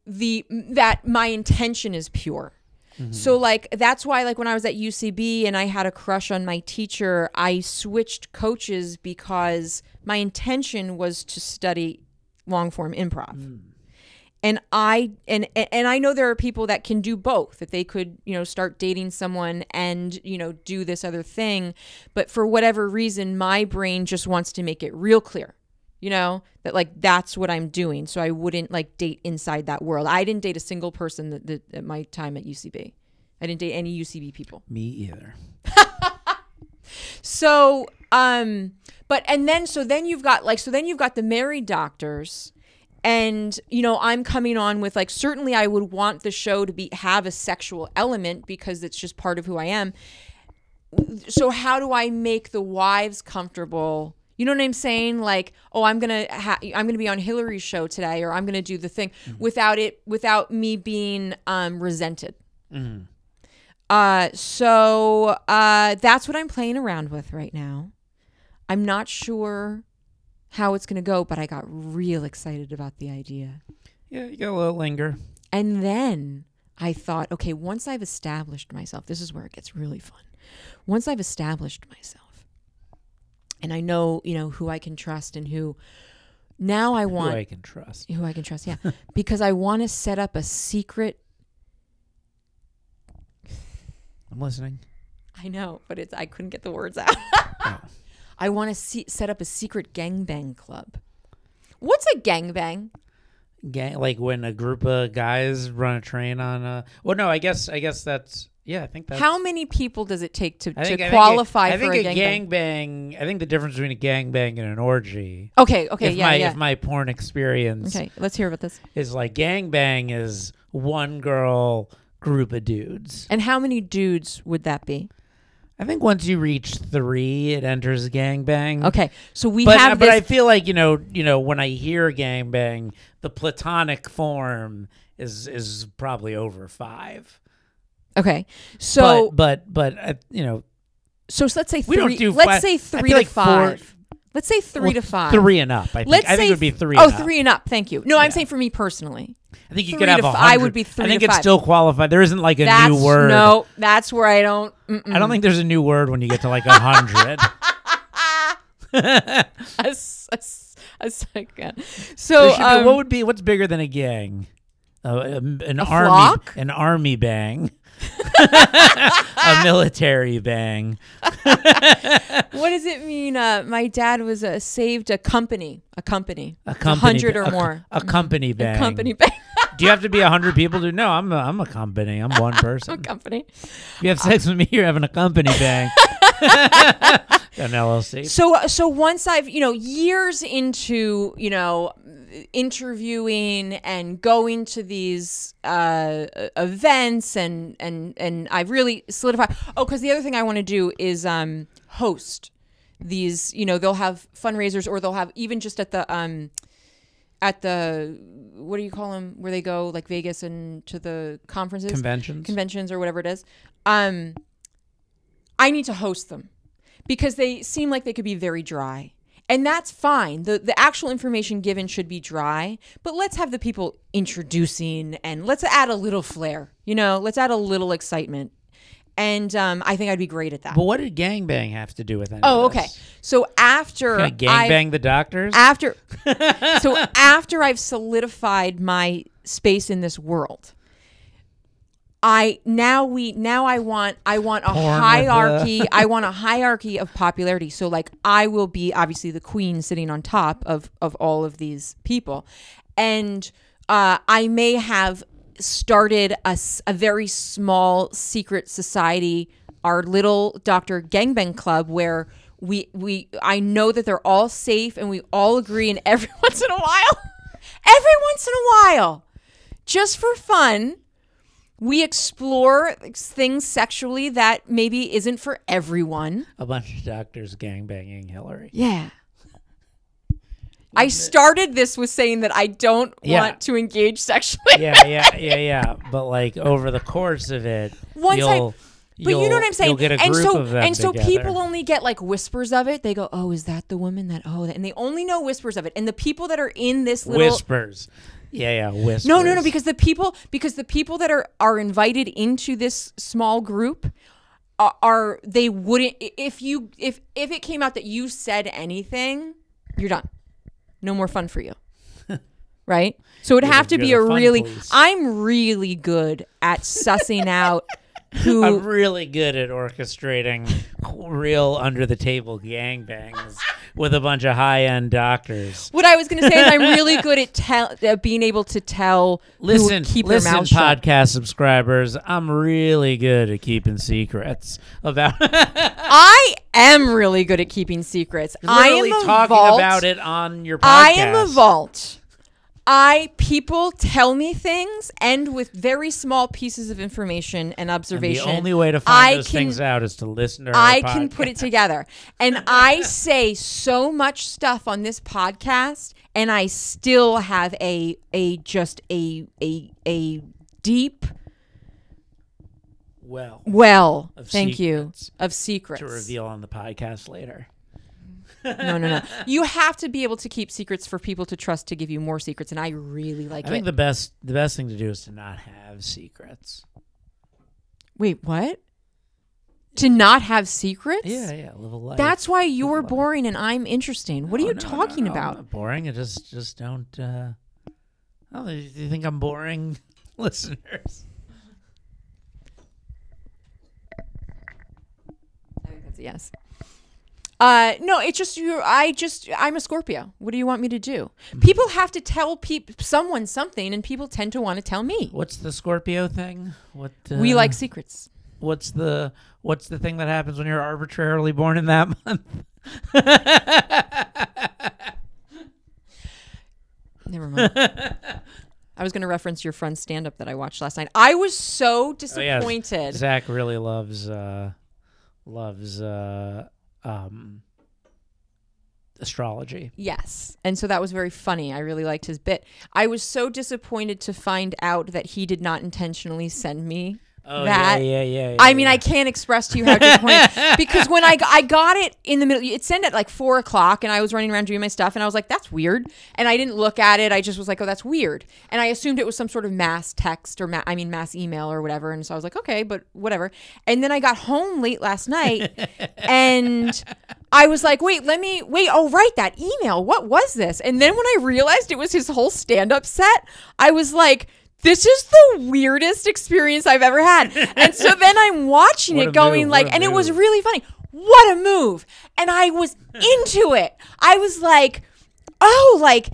the that my intention is pure
Mm-hmm.
So like that's why like when I was at UCB and I had a crush on my teacher, I switched coaches because my intention was to study long form improv.
Mm.
And I and and I know there are people that can do both that they could, you know, start dating someone and, you know, do this other thing, but for whatever reason my brain just wants to make it real clear. You know, that like that's what I'm doing. So I wouldn't like date inside that world. I didn't date a single person that, that at my time at UCB. I didn't date any UCB people.
Me either. [laughs]
So, um, but and then so then you've got like so then you've got the married doctors, and you know I'm coming on with like certainly I would want the show to be have a sexual element because it's just part of who I am. So how do I make the wives comfortable? You know what I'm saying? Like, oh, I'm gonna ha- I'm gonna be on Hilary's show today, or I'm gonna do the thing without it without me being um, resented. Uh, so uh, that's what I'm playing around with right now. I'm not sure how it's going to go, but I got real excited about the idea.
Yeah, you got a little linger.
And then I thought, okay, once I've established myself, this is where it gets really fun. Once I've established myself and I know, you know, who I can trust and who now I want Who
I can trust.
who I can trust, yeah. [laughs] because I want to set up a secret
I'm listening.
I know, but it's I couldn't get the words out. [laughs]
Oh.
I want to see, set up a secret gangbang club. What's a gangbang?
Gang, like when a group of guys run a train on a. Well, no, I guess I guess that's yeah. I think that's
How many people does it take to, to
think, I think
qualify
it- I
for
think
a gangbang?
gangbang. I think the difference between a gangbang and an orgy.
Okay, okay,
if
yeah,
my
yeah.
if my porn experience
okay, let's hear about this.
is like gangbang is one girl group of dudes.
And how many dudes would that be?
I think once you reach three, it enters gangbang.
Okay, so we
but
have
but
this.
I feel like you know you know when I hear gangbang, the platonic form is is probably over five.
okay, so
but but but uh, you know
so let's say 3
we don't do.
Let's
fi-
say three to
like four-
five. Let's say three to five.
Three and up. I think.
Let's
I think it would be three.
Oh,
and up.
three and up. Thank you. No, I'm
Yeah.
saying for me personally.
I think you
three
could have
to
a
f- I would be three
I think it's
five.
still qualified. There isn't like a
That's
new word.
no. That's where I don't. mm-mm.
I don't think there's a new word when you get to like a hundred. [laughs] [laughs]
a, a a second. So
should be-
um,
what would be what's bigger than a gang? Uh, um, an
A
army,
flock?
an army bang, a military bang. [laughs]
what does it mean? Uh, my dad was uh, saved a company, a company,
A company,
hundred or
a,
more.
A company bang.
A company, ba-
Do you have to be a hundred people to? No, I'm a, I'm a company. I'm one [laughs] person.
a company.
If you have sex with me, you're having a company bang. [laughs] An LLC.
So uh, so once I've you know years into you know interviewing and going to these uh, events and and and I've really solidified. Oh, because the other thing I want to do is um, host these. You know, they'll have fundraisers or they'll have even just at the um at the what do you call them where they go like Vegas and to the conferences
Conventions.
conventions or whatever it is. Um, I need to host them because they seem like they could be very dry. And that's fine. The the actual information given should be dry, but let's have the people introducing and let's add a little flair. You know, let's add a little excitement. And um, I think I'd be great at that.
but what did gangbang have to do with any
oh, okay. So after
Can I
I-
gangbang the doctors?
after [laughs] so after I've solidified my space in this world, I now we now I want I want a
Porn
hierarchy. I want a hierarchy of popularity. So like I will be obviously the queen sitting on top of of all of these people, and uh, I may have started a, a very small secret society, our little Doctor Gangbang Club, where we we I know that they're all safe and we all agree. And [laughs] every once in a while, every once in a while, just for fun, we explore things sexually that maybe isn't for everyone.
a bunch of doctors gangbanging Hilary.
Yeah. I started this with saying that I don't
Yeah.
want to engage sexually.
yeah, [laughs] yeah, yeah, yeah. But like over the course of it,
Once I-
you'll,
But you know what I'm saying?
You'll get a
and
group
so
of them
and so
together.
people only get like whispers of it. They go, "Oh, is that the woman that oh," that, and they only know whispers of it. And the people that are in this little
whispers. Yeah, yeah, whispers.
No, no, no, because the people because the people that are are invited into this small group are, are they wouldn't if you if if it came out that you said anything, you're done. No more fun for you. [laughs] right? So it would
You're
have
the-
to be a really
police.
I'm really good at sussing out [laughs] who
I'm really good at orchestrating real under the table gangbangs with a bunch of high end doctors.
what I was going to say is I'm really [laughs] good at tell, uh, being able to tell
Listen,
who keep
listen,
their mouth shut.
podcast subscribers. I'm really good at keeping secrets about [laughs]
I am really good at keeping secrets. I am
talking about it on your podcast.
I am a vault. I people tell me things, and with very small pieces of information and
And the only way to find
I
those
can-
things out is to listen to.
I can put it together. And I say so much stuff on this podcast, and I still have a a just a a a deep
well
well.
Of
thank you of secrets.
to reveal on the podcast later.
No, no, no. You have to be able to keep secrets for people to trust to give you more secrets, and I really like
I
it.
think the best the best thing to do is to not have secrets.
Wait, what? To not have secrets?
Yeah, yeah, live a life.
That's why you're
life.
boring and I'm interesting. What are
Oh,
you
no, no,
talking
no, I'm
about?
not boring. I just just don't. uh Oh, do you think I'm boring, [laughs] listeners?
I think that's a yes. Uh, no, it's just you. I just I'm a Scorpio. What do you want me to do?
Mm-hmm.
People have to tell peop someone something, and people tend to want to tell me.
What's the Scorpio thing? What uh,
we like secrets.
What's the What's the thing that happens when you're arbitrarily born in that month? [laughs]
Never mind. I was going to reference your friend's stand up that I watched last night. I was so
Oh,
disappointed.
Zach really loves uh loves uh um astrology.
Yes. And so that was very funny. I really liked his bit. I was so disappointed to find out that he did not intentionally send me
Oh,
that
yeah, yeah, yeah, yeah,
I mean,
yeah.
I can't express to you how disappointed [laughs] because when I, I got it in the middle, it sent at like four o'clock, and I was running around doing my stuff, and I was like, "That's weird," and I didn't look at it. I just was like, "Oh, that's weird," and I assumed it was some sort of mass text or ma- I mean, mass email or whatever, and so I was like, "Okay, but whatever." And then I got home late last night, [laughs] and I was like, "Wait, let me wait." Oh, right, that email. What was this? And then when I realized it was his whole stand-up set, I was like this is the weirdest experience I've ever had. [laughs] And so then I'm watching it going
move,
like, and it was really funny. What a move. And I was into it. I was like, oh, like,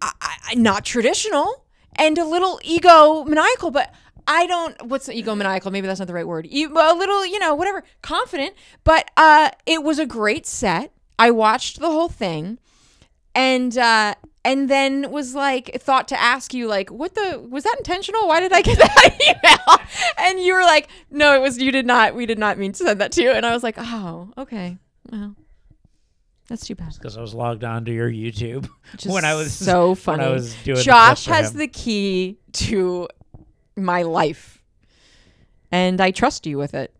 I, I, not traditional and a little ego maniacal, but I don't, what's the ego maniacal? Maybe that's not the right word. E- A little, you know, whatever, confident. But uh, it was a great set. I watched the whole thing and uh and then was like thought to ask you like what the was that intentional? Why did i get [laughs] that email? And you were like no it was you did not we did not mean to send that to you. And i was like oh okay. Well that's too bad.
Because I was logged on to your YouTube [laughs]
Just
when I was
so
when
funny.
I was doing
josh has the key to my life and i trust you with it.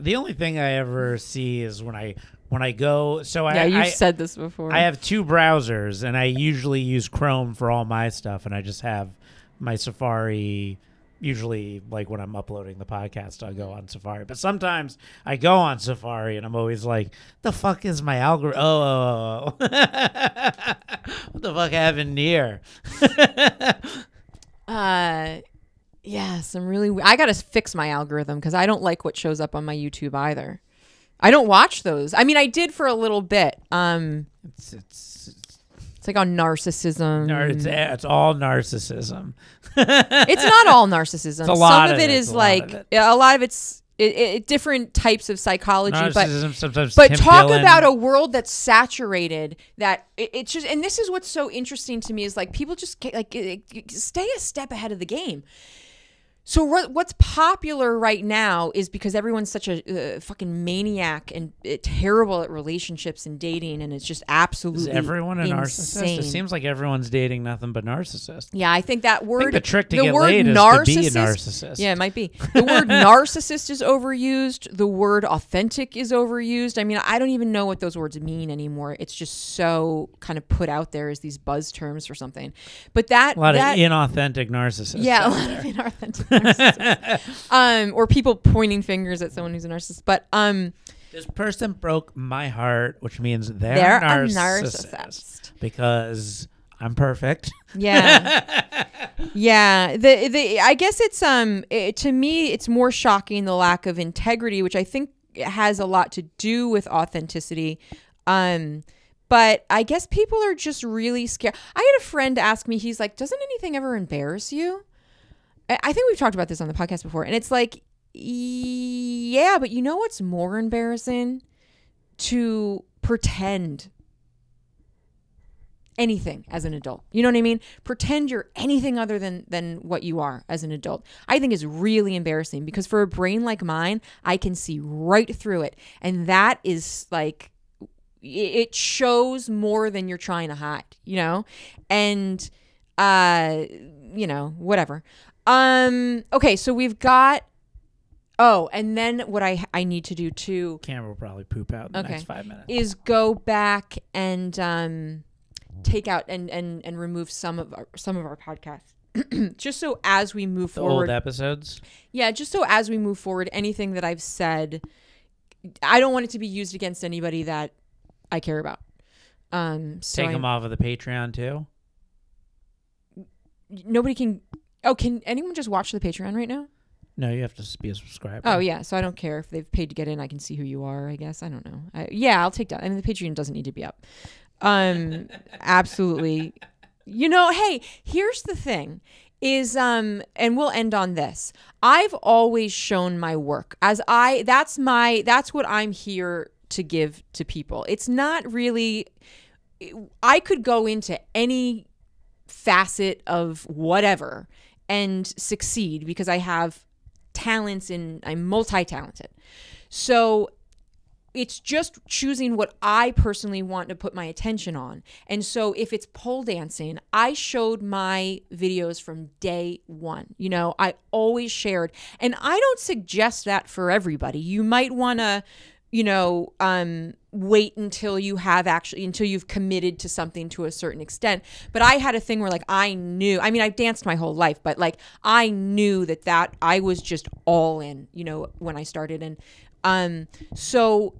The only thing I ever see is when I when I go. So
yeah
I
you've
I,
said this before
I have two browsers, and I usually use Chrome for all my stuff, and I just have my Safari. Usually, like when I'm uploading the podcast, I'll go on Safari. But sometimes I go on Safari, and I'm always like, "The fuck is my algorithm? Oh, oh, oh, oh. [laughs] what the fuck happened here?" [laughs]
Uh, yeah, some really. I gotta fix my algorithm because I don't like what shows up on my YouTube either. I don't watch those. I mean, I did for a little bit. Um,
it's it's it's,
it's like on narcissism.
nar- it's, it's all narcissism. [laughs]
It's not all narcissism.
a lot
Some of it
it,
is
a lot
like
of it.
a lot of it's it, it, different types of psychology, but
Narcissism sometimes.
but
Tim
talk
Dillon.
about a world that's saturated that it, it's just and this is what's so interesting to me is like people just like eh, eh, stay a step ahead of the game so what's popular right now is because everyone's such a uh, fucking maniac and uh, terrible at relationships and dating and it's just
Is
absolutely
everyone a narcissist? It seems like everyone's dating nothing but narcissists.
yeah i think that word
think the trick to
the
get
word
laid is
narcissist
to be a narcissist.
yeah, it might be. The word [laughs] narcissist is overused. The word authentic is overused. I mean, I don't even know what those words mean anymore. It's just so kind of put out there as these buzz terms or something. But that
a lot
that,
of inauthentic narcissists.
yeah, a lot of inauthentic narcissists. [laughs] um, or people pointing fingers at someone who's a narcissist. But um,
This person broke my heart, which means they're,
they're
a
a
narcissist,
narcissist.
because I'm perfect.
Yeah. [laughs] yeah. The the I guess it's um it, to me it's more shocking the lack of integrity, which I think has a lot to do with authenticity. Um but I guess people are just really scared. I had a friend ask me, he's like, Doesn't anything ever embarrass you? I think we've talked about this on the podcast before, and it's like, yeah, but you know what's more embarrassing? To pretend anything as an adult. You know what I mean? Pretend you're anything other than than what you are as an adult. I think is really embarrassing because for a brain like mine, I can see right through it. And that is like it shows more than you're trying to hide, you know? And uh you know, whatever. Um okay, so we've got Oh, and then what I I need to do too
Camera will probably poop out in the
Okay.
next five minutes.
is go back and um, take out and, and and remove some of our some of our podcasts [clears throat] just so as we move
The
forward
old episodes.
yeah just so as we move forward anything that i've said i don't want it to be used against anybody that i care about um so
Take
I'm-
them off of the Patreon too.
nobody can oh can anyone just watch the patreon right now?
No, you have to be a subscriber.
oh yeah so i don't care if they've paid to get in i can see who you are i guess i don't know. I, yeah i'll take that i mean the patreon doesn't need to be up. Um [laughs] absolutely. You know hey here's the thing is um and we'll end on this. I've always shown my work as i that's my that's what i'm here to give to people. It's not really i could go into any facet of whatever and succeed because I have talents and I'm multi-talented. So it's just choosing what I personally want to put my attention on. And so if it's pole dancing, I showed my videos from day one. You know, I always shared. And I don't suggest that for everybody. You might want to, you know, um, wait until you have actually until you've committed to something to a certain extent. But i had a thing where like i knew i mean i've danced my whole life but like i knew that that i was just all in you know when i started. And um so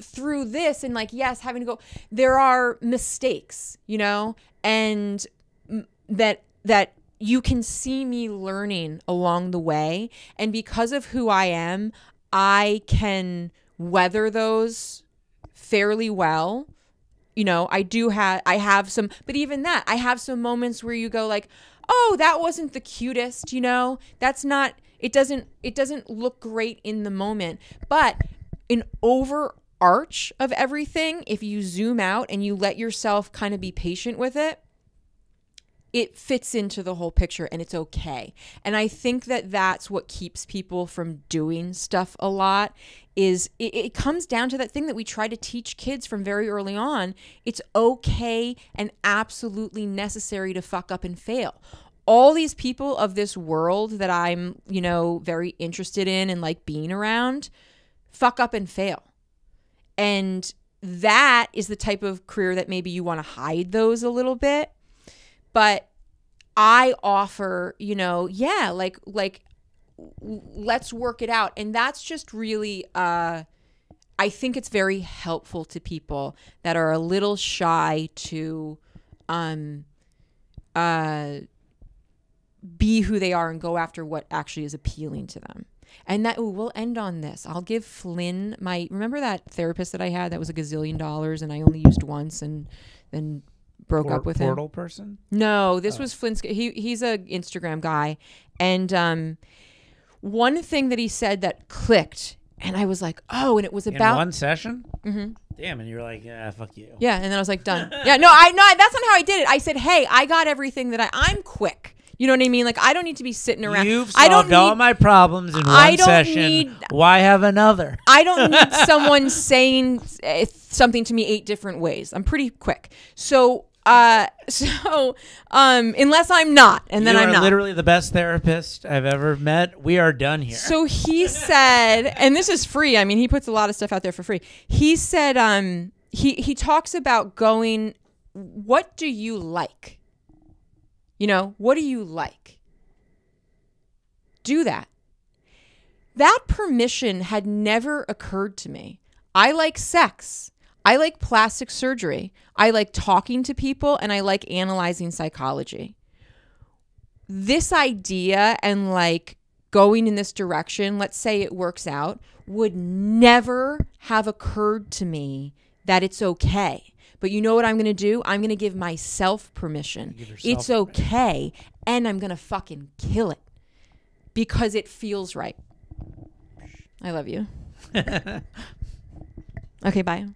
through this and like yes having to go there are mistakes you know and that that you can see me learning along the way. And because of who i am i can weather those fairly well. You know i do have i have some but even that i have some moments where you go like oh that wasn't the cutest you know? That's not it doesn't it doesn't look great in the moment. But an overarch of everything if you zoom out and you let yourself kind of be patient with it it fits into the whole picture and it's okay. And I think that that's what keeps people from doing stuff a lot is it, it, comes down to that thing that we try to teach kids from very early on. It's okay and absolutely necessary to fuck up and fail. All these people of this world that I'm, you know, very interested in and like being around fuck up and fail. And that is the type of career that maybe you want to hide those a little bit but I offer, you know, yeah, like like let's work it out. And that's just really uh I think it's very helpful to people that are a little shy to um uh be who they are and go after what actually is appealing to them. And that ooh, we'll end on this. I'll give Flynn my remember that therapist that I had that was a gazillion dollars and I only used once and then broke
Por-
up with
portal
him.
person.
No, this
Oh.
was Flynn's. He he's a Instagram guy, and um, one thing that he said that clicked, and I was like, oh, and it was
In
about
one session.
Mm-hmm.
Damn, and you're like, yeah, fuck you.
yeah, and then I was like, done. [laughs] yeah, no, I no, that's not how I did it. I said, hey, I got everything that I. I'm quick. You know what I mean? Like I don't need to be sitting around.
You've
I don't
all
need.
my problems in one
I don't
session.
need-
Why have another?
I don't need [laughs] someone saying uh, something to me eight different ways. I'm pretty quick. So, uh, [laughs] so, um, unless I'm not, and then
you
I'm not.
literally the best therapist I've ever met. We are done here.
So he [laughs] said, and this is free. I mean, he puts a lot of stuff out there for free. He said, um, he he talks about going. What do you like? You know, what do you like? Do that. That permission had never occurred to me. I like sex. I like plastic surgery. I like talking to people and I like analyzing psychology this idea and like going in this direction, let's say it works out, would never have occurred to me that it's okay. But you know what I'm going to do? I'm going to give myself permission.
Give
it's okay. And I'm going to fucking kill it because it feels right. I love you. [laughs] okay, bye.